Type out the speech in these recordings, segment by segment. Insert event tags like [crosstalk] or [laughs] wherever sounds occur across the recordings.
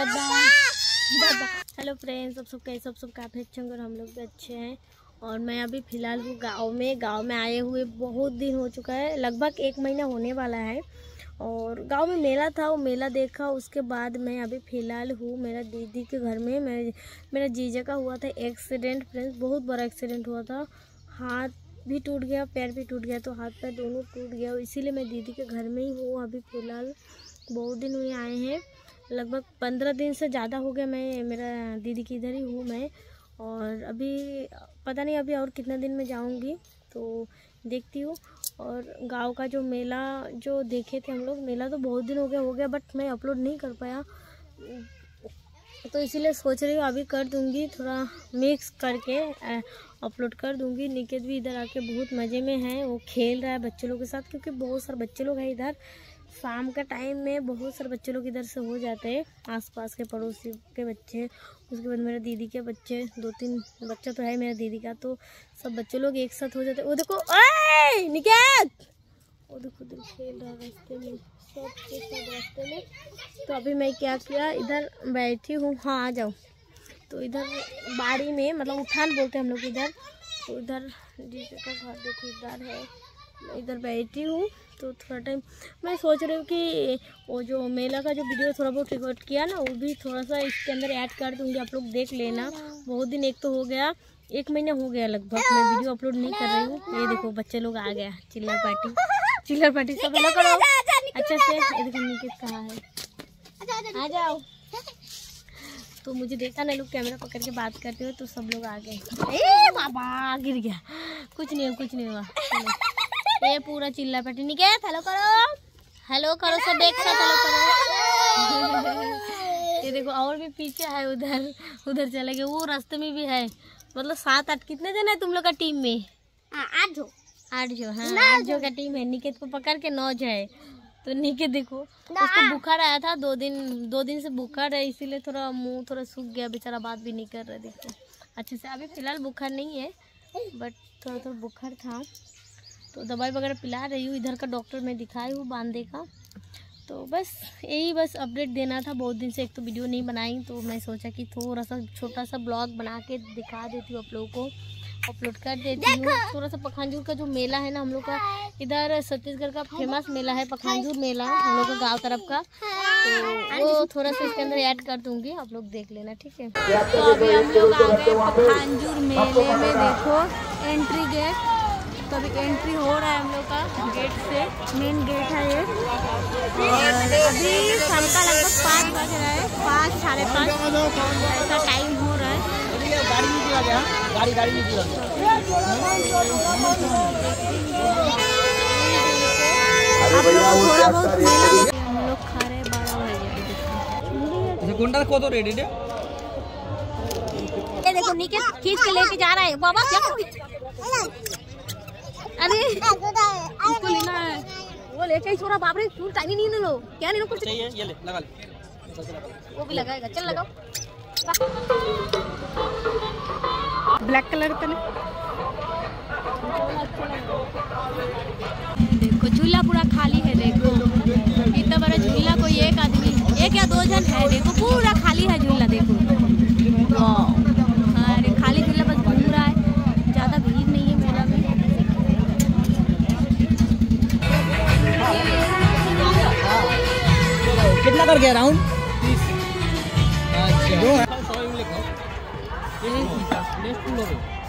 Hello friends सब सब कैसे सब सब काफ़ी अच्छे होंगे और हम लोग भी अच्छे हैं। और मैं अभी फ़िलहाल हूँ गाँव में। गाँव में आए हुए बहुत दिन हो चुका है, लगभग एक महीना होने वाला है। और गाँव में मेला था, वो मेला देखा, उसके बाद मैं अभी फ़िलहाल हूँ मेरा दीदी के घर में। मैं, मेरा जीजा का हुआ था एक्सीडेंट, फ्रेंड्स, बहुत बड़ा एक्सीडेंट हुआ था। हाथ भी टूट गया, पैर भी टूट गया तो हाथ पैर दोनों टूट गया, इसीलिए मैं दीदी के घर में ही हूँ। अभी फ़िलहाल बहुत दिन हुए आए हैं। लगभग पंद्रह दिन से ज़्यादा हो गया मैं, मेरा दीदी की इधर ही हूँ मैं। और अभी, पता नहीं अभी और कितने दिन में जाऊँगी तो देखती हूँ। और गाँव का जो मेला जो देखे थे हम लोग, मेला तो बहुत दिन हो गया हो गया बट मैं अपलोड नहीं कर पाया। तो इसीलिए सोच रही हूँ अभी कर दूँगी, थोड़ा मिक्स करके अपलोड कर दूँगी। निकेत भी इधर आके बहुत मज़े में है, वो खेल रहा है बच्चे लोग के साथ, क्योंकि बहुत सारे बच्चे लोग हैं इधर। शाम का टाइम में बहुत सारे बच्चे लोग इधर से हो जाते हैं। आसपास के पड़ोसी के बच्चे उसके बाद मेरे दीदी के बच्चे दो तीन बच्चा तो है मेरा दीदी का तो सब बच्चे लोग एक साथ हो जाते वो देखो, ओए निकेत वो देखो दिल खेल रहा रास्ते में, सब के सब रास्ते में। तो अभी मैं क्या किया, इधर बैठी हूँ। हाँ आ जाओ। तो इधर बाड़ी में मतलब उठान बोलते हैं हम लोग इधर। तो इधर जीजे का घर देखो, इधर है। इधर बैठी हूँ तो थोड़ा टाइम मैं सोच रही हूँ कि वो जो मेला का जो वीडियो थोड़ा बहुत रिकॉर्ड किया ना वो भी थोड़ा सा इसके अंदर ऐड कर दूँगी आप लोग देख लेना। बहुत दिन एक तो हो गया एक महीना हो गया लगभग मैं वीडियो अपलोड नहीं कर रही हूँ। ये देखो बच्चे लोग आ गया चिल्लर पार्टी चिल्लर पार्टी सब लोग करो। अच्छा से ये देखो निकेत कहाँ है। आ जाओ। [laughs] तो मुझे देखा ना लोग कैमरा पकड़ के बात करते हुए तो सब लोग आ गए। बाबा। गिर गया। कुछ नहीं हुआ कुछ नहीं हुआ। ये पूरा चिल्ला पट्टी नहीं क्या हेलो करो हेलो करो सब साथ हेलो करो। [laughs] ये देखो और भी पीछे है उधर उधर चले गए वो रास्ते में भी है। मतलब सात आठ कितने जन है तुम लोग का टीम में? आठ जो। आठ जो हाँ आठ जो। का टीम है। निकेत को पकड़ के नौ जो है। तो निकेत देखो उसको बुखार आया था दो दिन दो दिन से बुखार है इसीलिए थोड़ा मुँह थोड़ा सूख गया बेचारा बात भी नहीं कर रहा देखो। अच्छे से अभी फ़िलहाल बुखार नहीं है बट थोड़ा थोड़ा बुखार था। तो दवाई वगैरह पिला रही हूँ इधर का डॉक्टर मैं दिखाई हूँ बांधे का। तो बस यही बस अपडेट देना था बहुत दिन से एक तो वीडियो नहीं बनाई तो मैं सोचा कि थोड़ा सा छोटा सा ब्लॉग बना के दिखा देती हूँ आप लोगों को। अपलोड कर देती हूँ। थोड़ा सा पखानजूर का जो मेला है ना हम लोग का इधर छत्तीसगढ़ का फ़ेमस मेला है पखानजूर मेला हम लोग का गाँव तरफ़ का। तो वो थोड़ा सा इसके अंदर ऐड कर दूँगी आप लोग देख लेना ठीक है? तो अभी हम लोग आ गए पखानजूर मेले में देखो एंट्री गेट। तो अभी एंट्री हो रहा है हम लोग का गेट से। मेन गेट है ये। और अभी शाम का लगभग पाँच बज रहा है। पाँच साढ़े पाँच। ऐसा टाइम हो रहा है। गाड़ी गया गाड़ी गाड़ी नहीं आप लोग थोड़ा बहुत मेला हम लोग खा रहे हैं बारह बजे गुंडा को तो रेडी है देखो नीचे खींच के लेके जा रहा है। बाबा क्या अरे। उसको लेना है। वो लेके ही छोड़ा बाप रे फूल टाइम ही नहीं लो क्या लेना कुछ? चाहिए ये ले लगा ले। वो भी लगाएगा चल लगाओ। ब्लैक कलर का देखो झूला पूरा खाली है। कर गया राउंड।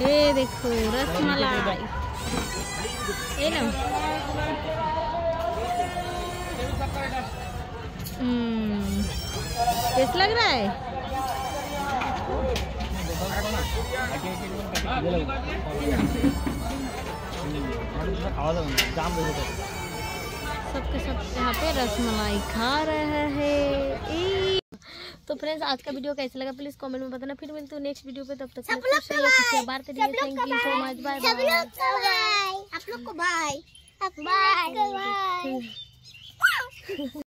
ये देखो रसमलाई। ये ना हम्म कैसा लग रहा है? सबके सब यहाँ पे रसमलाई खा रहे हैं। तो फ्रेंड्स आज का वीडियो कैसा लगा? प्लीज़ कमेंट में बताना। फिर मिलते हैं नेक्स्ट वीडियो पे। तब तक बांटते रहिए thank you so much bye सब बाय। लोग को बाय आप लोग को बाय बाय बाय